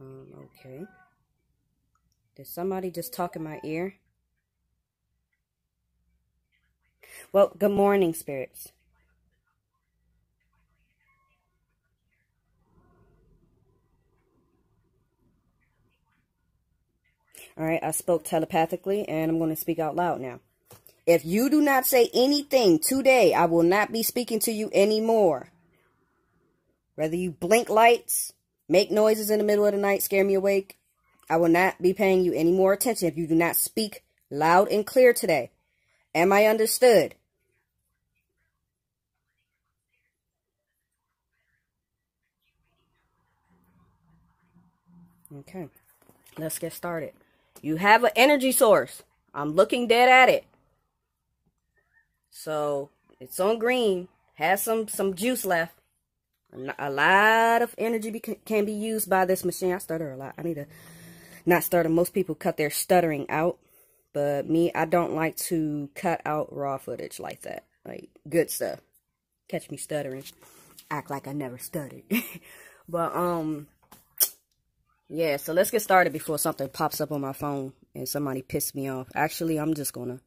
Um, okay. Did somebody just talk in my ear? Well, good morning, spirits. All right, I spoke telepathically and I'm going to speak out loud now. If you do not say anything today, I will not be speaking to you anymore. Whether you blink lights, make noises in the middle of the night, scare me awake, I will not be paying you any more attention if you do not speak loud and clear today. Am I understood? Okay, let's get started. You have an energy source. I'm looking dead at it. So it's on green. Has some some juice left. A lot of energy can be used by this machine. I stutter a lot. I need to not stutter. Most people cut their stuttering out. But me, I don't like to cut out raw footage like that. Like, good stuff. Catch me stuttering. Act like I never stuttered. but, um, yeah, so let's get started before something pops up on my phone and somebody pisses me off. Actually, I'm just gonna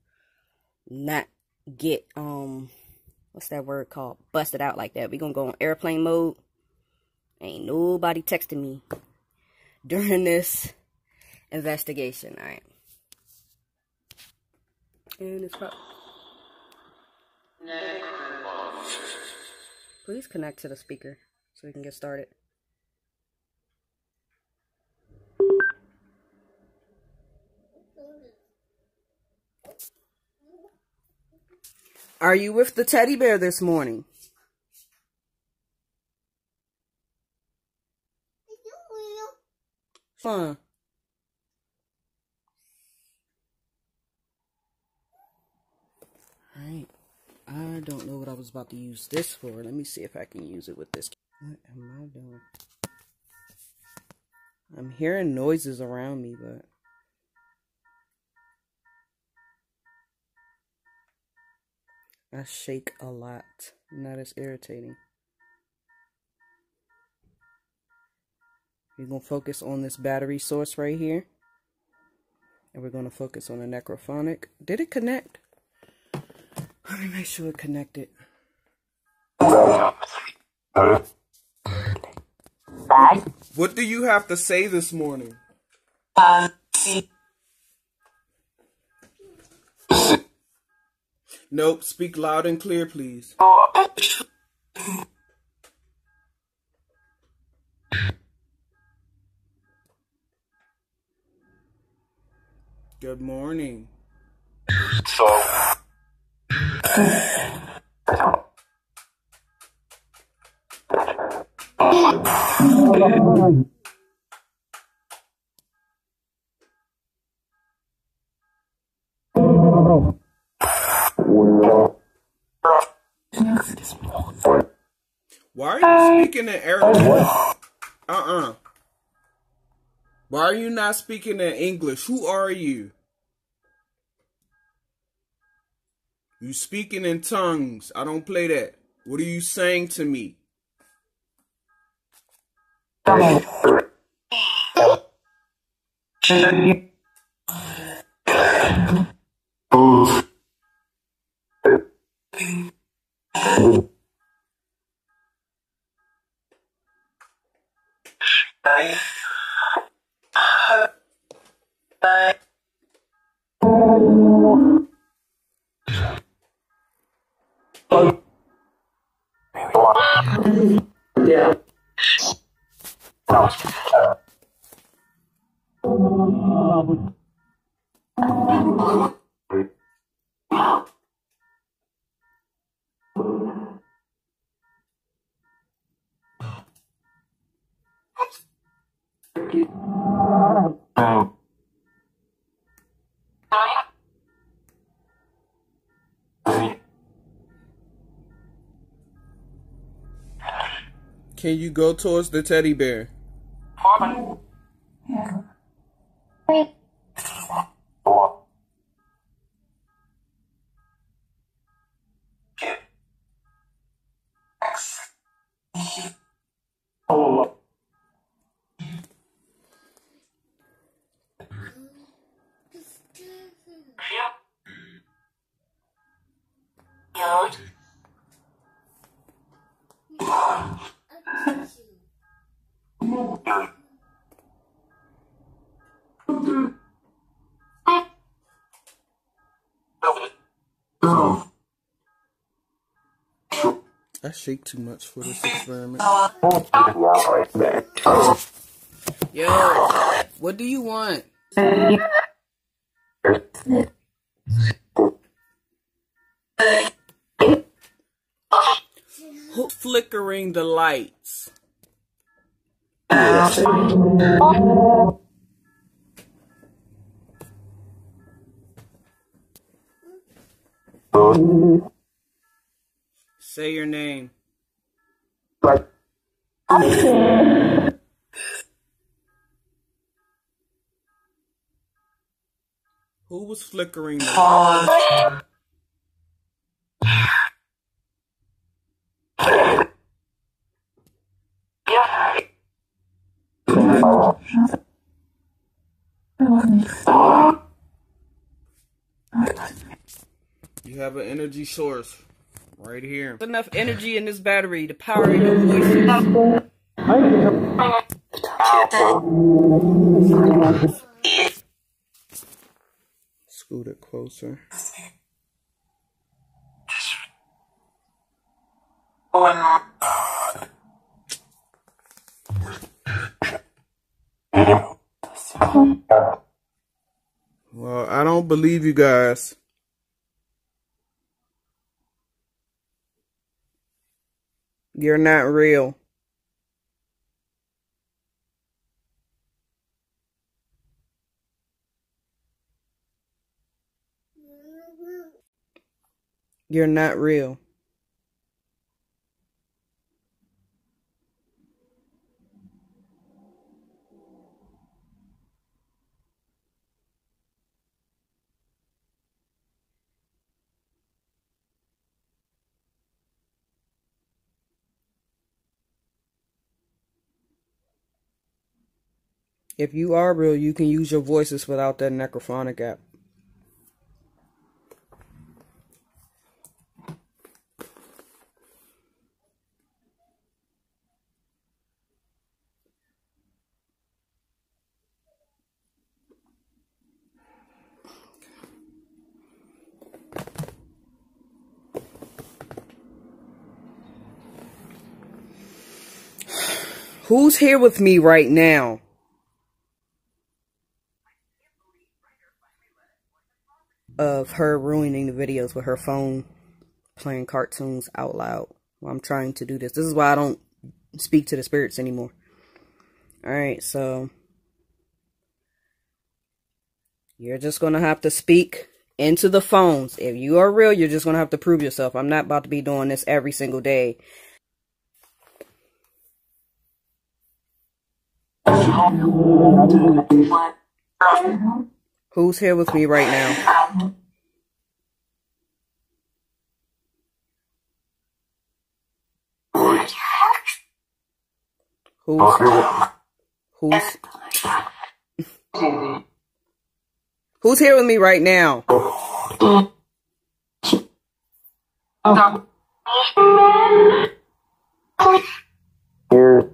not get, um, what's that word called? Busted out like that. we gonna go on airplane mode. Ain't nobody texting me during this investigation, alright? And it's probably... Please connect to the speaker so we can get started. Are you with the teddy bear this morning? Fun. Alright. I don't know what I was about to use this for. Let me see if I can use it with this. What am I doing? I'm hearing noises around me, but... I shake a lot. Not as irritating. We're going to focus on this battery source right here. And we're going to focus on the necrophonic. Did it connect? Let me make sure it connected. What do you have to say this morning? Uh, Nope, speak loud and clear, please. Good morning. So. Why are you speaking in Arabic? Oh, uh-uh. Why are you not speaking in English? Who are you? You speaking in tongues. I don't play that. What are you saying to me? Can you go towards the teddy bear? Yeah. I shake too much for this experiment. Yo, what do you want? Flickering the lights? Say your name. Who was flickering lights? You have an energy source right here. There's enough energy in this battery to power your voices. Scoot it closer. Well, I don't believe you guys. You're not real. You're not real. If you are real, you can use your voices without that necrophonic app. Who's here with me right now? Her ruining the videos with her phone playing cartoons out loud while I'm trying to do this. This is why I don't speak to the spirits anymore. Alright, so you're just going to have to speak into the phones. If you are real, you're just going to have to prove yourself. I'm not about to be doing this every single day. Who's here with me right now? Who's who's Who's here with me right now? Here.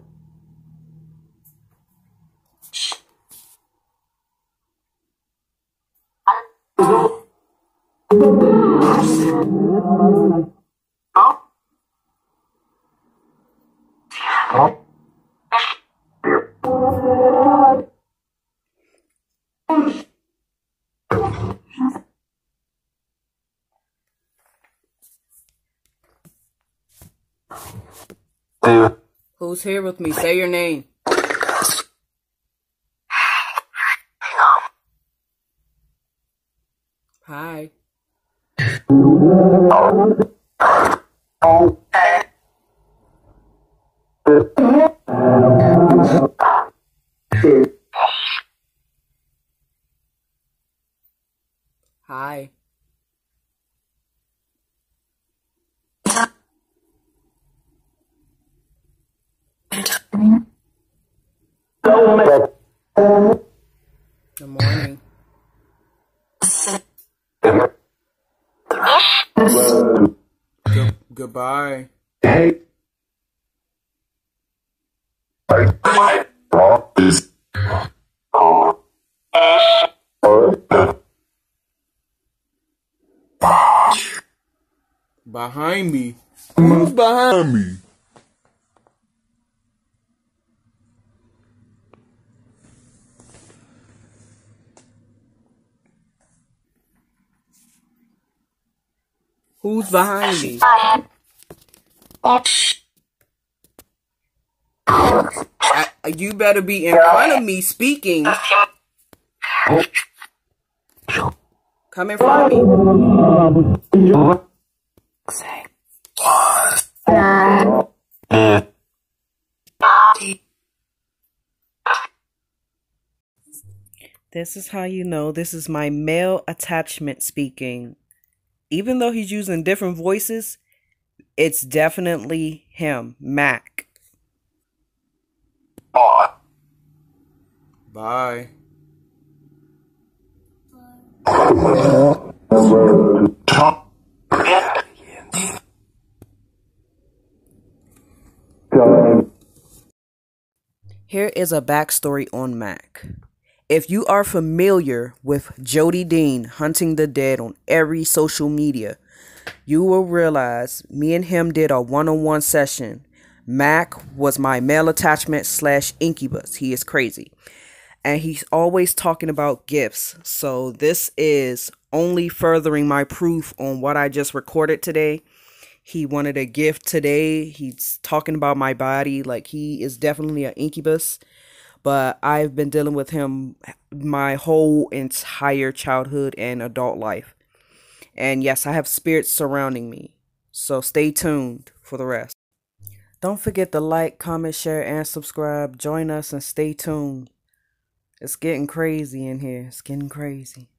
Who's here with me? Say your name. Hi. Bye. Hey. My is Behind me. Who's behind me? Who's behind me? You better be in front of me speaking. Come in front of me. This is how you know this is my male attachment speaking. Even though he's using different voices, it's definitely him, Mac. Bye. Here is a backstory on Mac. If you are familiar with Jody Dean hunting the dead on every social media, you will realize me and him did a one-on-one session. Mac was my male attachment slash incubus. He is crazy. And he's always talking about gifts. So this is only furthering my proof on what I just recorded today. He wanted a gift today. He's talking about my body. Like he is definitely an incubus. But I've been dealing with him my whole entire childhood and adult life. And yes, I have spirits surrounding me. So stay tuned for the rest. Don't forget to like, comment, share, and subscribe. Join us and stay tuned. It's getting crazy in here. It's getting crazy.